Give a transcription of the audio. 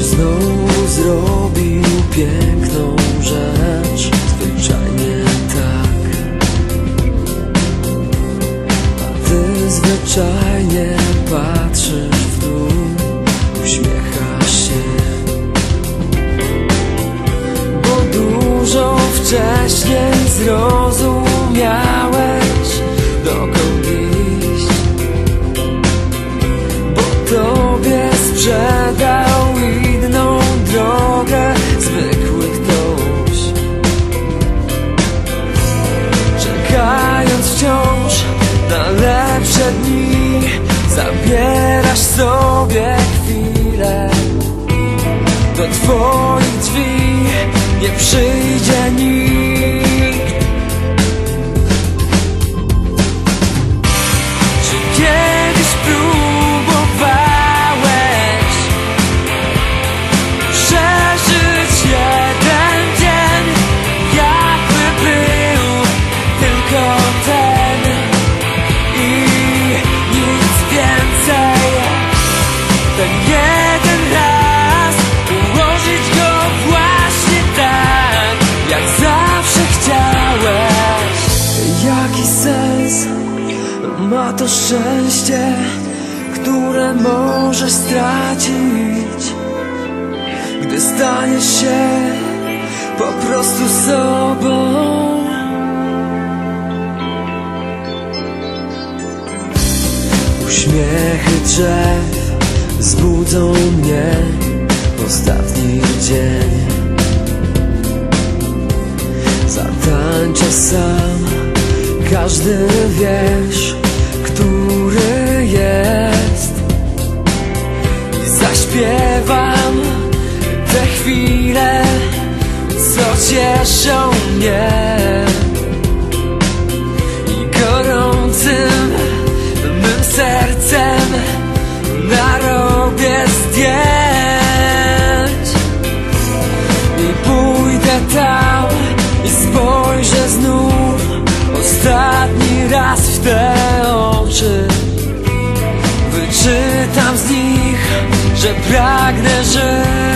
Znów zrobił piękną rzecz Zwyczajnie tak. A ty zwyczajnie dni. Zabierasz co A to szczęście, które możesz stracić. Gdy staniesz się po prostu sobą. Uśmiechy drzew zbudzą mnie ostatni dzień. Zatańczę sam, każdy wiesz cieszą mnie I gorącym mym sercem narobię zdjęć. I pójdę tam i spojrzę znów Ostatni raz w te oczy. Wyczytam z nich, że pragnę żyć.